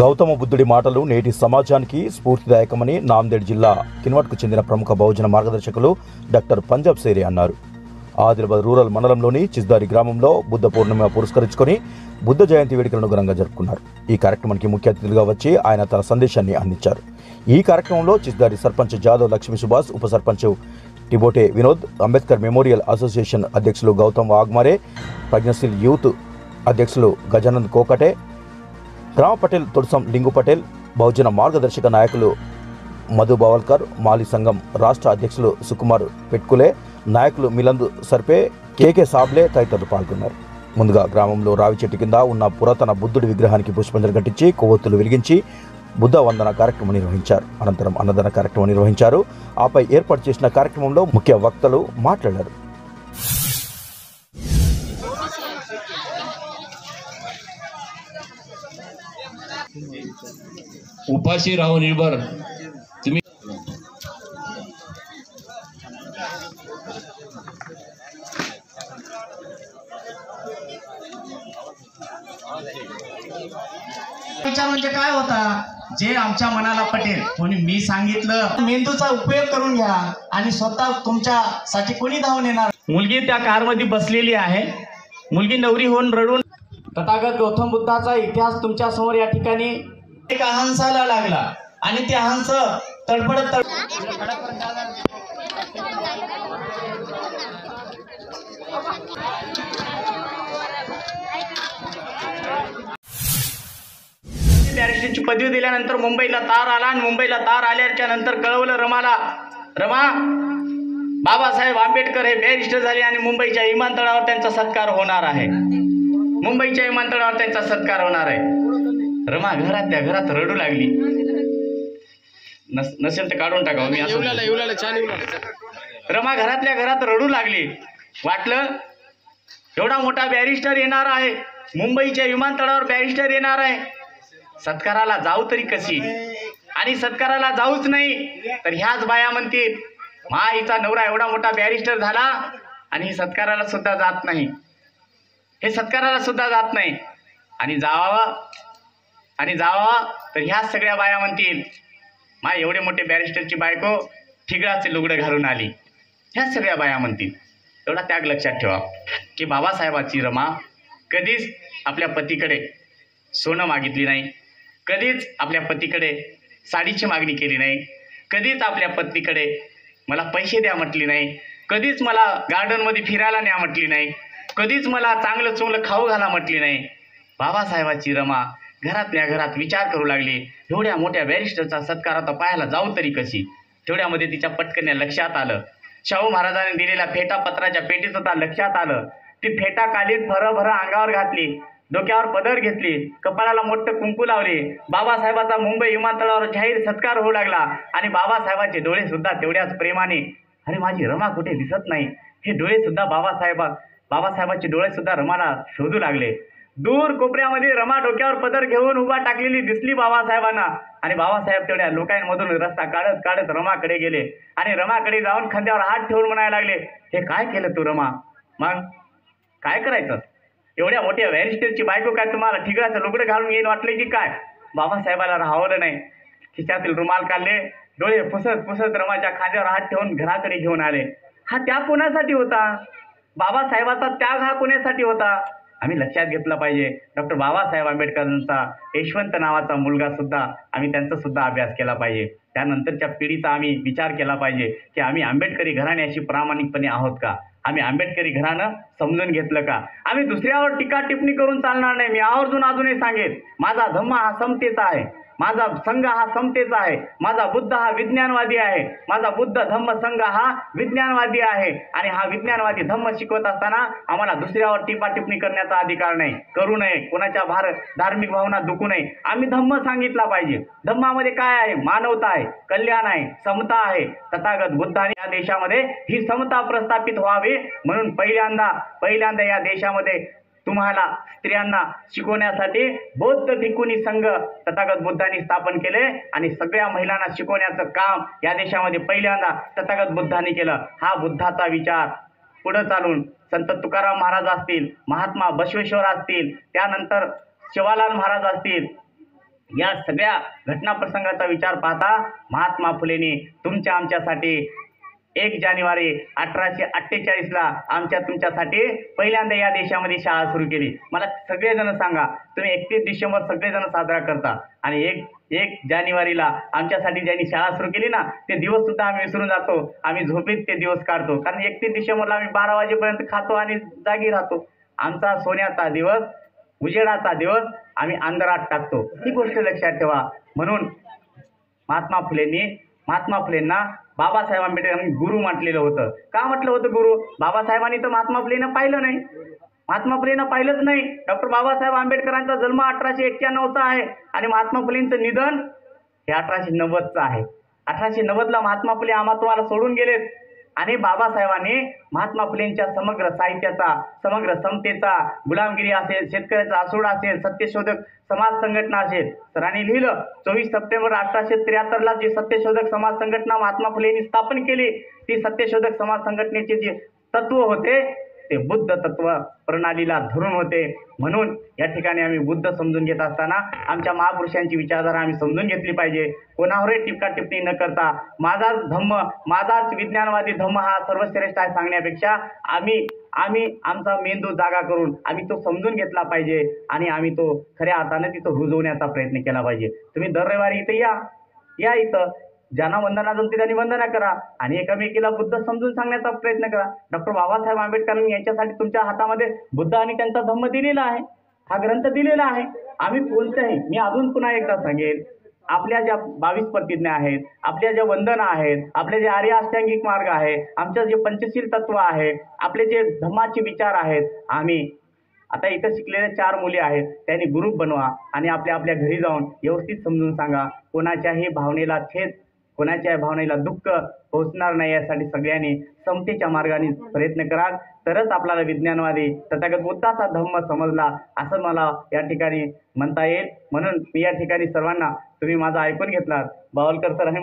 గౌతమ బుద్ధుడి మాటలు నేటి సమాజానికి స్ఫూర్తిదాయకమని నాందేడ్ జిల్లా కిన్వట్కు చెందిన ప్రముఖ బహుజన మార్గదర్శకులు డాక్టర్ పంజాబ్ సేరి అన్నారు. ఆదిలాబాద్ రూరల్ మండలంలోని చిజ్దారి గ్రామంలో బుద్ధ పూర్ణిమ పురస్కరించుకొని బుద్ధ జయంతి వేడుకలను ఘనంగా జరుపుకున్నారు. ఈ కార్యక్రమానికి ముఖ్య అతిథులుగా వచ్చి ఆయన తన సందేశాన్ని అందించారు. ఈ కార్యక్రమంలో చిజ్దారి సర్పంచ్ జాదవ్ లక్ష్మీ సుభాష్ ఉప సర్పంచ్ టిబోటే వినోద్ అంబేద్కర్ మెమోరియల్ అసోసియేషన్ అధ్యక్షులు గౌతమ్ వాగ్మారే ప్రజ్ఞశీల్ యూత్ అధ్యక్షులు గజానంద్ కోకటే గ్రామ పటేల్ తుడసం లింగు పటేల్ బహుజన మార్గదర్శక నాయకులు మధు బావల్కర్ మాలి సంఘం రాష్ట్ర అధ్యక్షులు సుకుమార్ పెట్కులే నాయకులు మిలందు సర్పే కేకే సాబ్లే తదితరులు పాల్గొన్నారు. ముందుగా గ్రామంలో రావి చెట్టు కింద ఉన్న పురాతన బుద్ధుడి విగ్రహానికి పుష్పంజలి కట్టించి కొవ్వొత్తులు వెలిగించి బుద్ధ వందన కార్యక్రమం నిర్వహించారు. అనంతరం అన్నదాన కార్యక్రమం నిర్వహించారు. ఆపై ఏర్పాటు చేసిన కార్యక్రమంలో ముఖ్య వక్తలు మాట్లాడారు. उपाशी राहू निर्भर. तुम्ही विचार म्हणजे काय होता? जे आमच्या मनाला पटेल कोणी मी सांगितलं. मेंदूचा उपयोग करून घ्या आणि स्वतः तुमच्यासाठी कोणी धावून येणार? मुलगी त्या कारमध्ये बसलेली आहे. मुलगी नवरी होऊन रडून तथागत गौतम बुद्धाचा इतिहास तुमच्यासमोर या ठिकाणी एका हंसाला लागला. आणि ते हंस तडफडत तड बॅरिस्टरची पदवी दिल्यानंतर मुंबईला तार आला आणि मुंबईला तार आल्याच्यानंतर कळवलं रमाला. रमा बाबासाहेब आंबेडकर हे बॅरिस्टर झाले आणि मुंबईच्या विमानतळावर त्यांचा सत्कार होणार आहे. मुंबईच्या विमानतळावर त्यांचा सत्कार होणार आहे. रमा घरात त्या घरात रडू लागली. नस- नसेल तर काढून टाकावं मी रमा घरातल्या घरात रडू लागली. वाटलं? एवढा मोठा बॅरिस्टर येणार आहे. मुंबईच्या विमानतळावर बॅरिस्टर येणार आहे. सत्काराला जाऊ तरी कशी? आणि सत्काराला जाऊच नाही तर ह्याच बाया म्हणतील मा हिचा नवरा एवढा मोठा बॅरिस्टर झाला आणि सत्काराला सुद्धा जात नाही. हे सत्काराला सुद्धा जात नाही. आणि जावा आणि जावावा तर ह्या सगळ्या बाया म्हणतील मा एवढे मोठे बॅरिस्टरची बायको ठिगळाचे लुगडं घालून आली. ह्या सगळ्या बाया म्हणतील. एवढा त्याग लक्षात ठेवा की बाबासाहेबाची रमा कधीच आपल्या पतीकडे सोनं मागितली नाही कधीच आपल्या पतीकडे साडीची मागणी केली नाही कधीच आपल्या पत्नीकडे मला पैसे द्या म्हटली नाही कधीच मला गार्डनमध्ये फिरायला न्या म्हटली नाही कधीच मला चांगलं चोंगलं खाऊ घाला म्हटली नाही. बाबासाहेबाची रमा घरातल्या घरात विचार करू लागली. एवढ्या मोठ्या बॅरिस्टरचा सत्कार आता पाहायला जाऊ तरी कशी? तेवढ्यामध्ये तिच्या पटकन्या लक्षात आलं. शाहू महाराजांनी दिलेल्या फेटा पत्राच्या पेटीत लक्षात आलं. ती फेटा कालीत भरभर अंगावर घातली. डोक्यावर पदर घेतली. कपाळाला मोठं कुंकू लावले. बाबासाहेबाचा मुंबई विमानतळावर जाहीर सत्कार होऊ लागला. आणि बाबासाहेबांचे डोळे सुद्धा तेवढ्याच प्रेमाने अरे माझी रमा कुठे दिसत नाही? हे डोळे सुद्धा बाबासाहेबा बाबासाहेबांचे डोळे सुद्धा रमाला शोधू लागले. दूर कोपऱ्यामध्ये रमा डोक्यावर पदर घेऊन उभा टाकलेली दिसली बाबासाहेबांना. आणि बाबासाहेब तेवढ्या लोकांमधून रस्ता काढत काढत रमाकडे गेले. आणि रमाकडे जाऊन खांद्यावर हात ठेवून म्हणायला लागले हे काय केलं तू रमा? मग काय करायचं? एवढ्या मोठ्या व्हॅरिस्टरची बायको काय तुम्हाला ठिगळाचं लुगडं घालून येईल वाटले की काय? बाबासाहेबाला राहावलं नाही. खिशातील रुमाल काढले डोळे पुसत पुसत रमाच्या खांद्यावर हात ठेवून घराकडे घेऊन आले. हा त्या कोणासाठी होता? बाबासाहेबाचा त्याग हा कोणासाठी होता? आम्ही लक्षात घेतलं पाहिजे. डॉक्टर बाबासाहेब आंबेडकरांचा यशवंत नावाचा मुलगा सुद्धा आम्ही त्यांचा सुद्धा अभ्यास केला पाहिजे. त्यानंतरच्या पिढीचा आम्ही विचार केला पाहिजे की आम्ही आंबेडकरी घराण्याशी प्रामाणिकपणे आहोत का? आम्ही आंबेडकरी घरानं समजून घेतलं का? आम्ही दुसऱ्यावर टीका टिप्पणी करून चालणार नाही. मी आवर्जून अजूनही सांगेन माझा धम्म हा समतेचा आहे. माझा संघ हा समतेचा आहे. माझा बुद्ध हा विज्ञानवादी आहे. माझा बुद्ध धम्म संघ हा विज्ञानवादी आहे. आणि हा विज्ञानवादी धम्म शिकवत असताना आम्हाला दुसऱ्यावर टिपाटिपणी टिप्पणी करण्याचा अधिकार नाही. करू नये. कोणाच्या भार धार्मिक भावना दुखू नये. आम्ही धम्म सांगितला पाहिजे. धम्मामध्ये काय आहे? मानवता आहे. कल्याण आहे. समता आहे. तथागत बुद्धाने या देशामध्ये ही समता प्रस्थापित व्हावी म्हणून पहिल्यांदा पहिल्यांदा या देशामध्ये तुम्हाला स्त्रियांना शिकवण्यासाठी बौद्ध भिक्खुनी संघ तथागत बुद्धांनी स्थापन केले आणि सगळ्या महिलांना शिकवण्याचं काम या देशामध्ये पहिल्यांदा तथागत बुद्धांनी केलं. हा बुद्धाचा विचार. पुढं चालून संत तुकाराम महाराज असतील महात्मा बसवेश्वर असतील त्यानंतर शिवालाल महाराज असतील या सगळ्या घटना प्रसंगाचा विचार पाहता महात्मा फुलेंनी तुमच्या आमच्यासाठी एक जानेवारी अठराशे अठ्ठेचाळीसला आमच्या तुमच्यासाठी पहिल्यांदा या देशामध्ये शाळा सुरू केली. मला सगळेजण सांगा तुम्ही एकतीस डिसेंबर सगळेजण साजरा करता. आणि एक एक जानेवारीला आमच्यासाठी ज्यांनी शाळा सुरू केली ना ते दिवस सुद्धा आम्ही विसरून जातो. आम्ही झोपेत ते दिवस काढतो. कारण एकतीस डिसेंबरला आम्ही बारा वाजेपर्यंत खातो आणि जागी राहतो. आमचा सोन्याचा दिवस उजेडाचा दिवस आम्ही अंधारात टाकतो. ही गोष्ट लक्षात ठेवा. म्हणून महात्मा फुलेंनी महात्मा फुलेंना बाबासाहेब आंबेडकरांनी गुरु म्हटलेलं होतं. का म्हटलं होतं गुरु? बाबासाहेबांनी तर महात्मा फुलेनं पाहिलं नाही. महात्मा फुलेनं पाहिलंच नाही. डॉक्टर बाबासाहेब आंबेडकरांचा जन्म अठराशे एक्क्याण्णवचा आहे आणि महात्मा फुलेंचं निधन हे अठराशे नव्वदचं आहे. अठराशे नव्वदला महात्मा फुले आम्हा तुम्हाला सोडून गेलेत. आणि बाबासाहेबांनी महात्मा फुलेंच्या समग्र साहित्याचा समग्र समतेचा गुलामगिरी असेल शेतकऱ्याचा आसूड असेल सत्यशोधक समाज संघटना असेल सरांनी लिहिलं चोवीस सप्टेंबर अठराशे त्र्याहत्तरला जी सत्यशोधक समाज संघटना महात्मा फुलेंनी स्थापन केली ती सत्यशोधक समाज संघटनेचे जे तत्व होते ते बुद्ध तत्व प्रणालीला धरून होते. म्हणून या ठिकाणी आम्ही बुद्ध समजून घेत असताना आमच्या महापुरुषांची विचारधारा आम्ही समजून घेतली पाहिजे. कोणावरही टिपका टिप्पणी न करता माझाच धम्म माझाच विज्ञानवादी धम्म हा सर्वश्रेष्ठ आहे सांगण्यापेक्षा आम्ही आम्ही आमचा मेंदू जागा करून आम्ही तो समजून घेतला पाहिजे आणि आम्ही तो खऱ्या अर्थानं तिथं रुजवण्याचा प्रयत्न केला पाहिजे. तुम्ही दर रविवारी इथं या. या इथं. ज्यांना वंदना जमते त्यांनी वंदना करा आणि एकामेकीला बुद्ध समजून सांगण्याचा प्रयत्न करा. डॉक्टर बाबासाहेब आंबेडकरांनी यांच्यासाठी तुमच्या हातामध्ये बुद्ध आणि त्यांचा धम्म दिलेला आहे. हा ग्रंथ दिलेला आहे. आम्ही कोणत्याही मी अजून पुन्हा एकदा सांगेन आपल्या ज्या बावीस प्रतिज्ञा आहेत आपल्या ज्या वंदना आहेत आपले जे आर्य अष्टांगिक मार्ग आहे आमचं जे पंचशील तत्व आहे आपले जे धम्माचे विचार आहेत आम्ही आता इथं शिकलेल्या चार मुली आहेत त्यांनी ग्रुप बनवा आणि आपल्या आपल्या घरी जाऊन व्यवस्थित समजून सांगा. कोणाच्याही भावनेला छेद कोणाच्या भावनेला दुःख पोहोचणार नाही यासाठी सगळ्यांनी समतेच्या मार्गाने प्रयत्न कराल. तरच आपल्याला विज्ञानवादी तथागत बुद्धाचा धम्म समजला असं मला या ठिकाणी म्हणता येईल. म्हणून मी या ठिकाणी सर्वांना तुम्ही माझं ऐकून घेतलात. बावलकर सर हे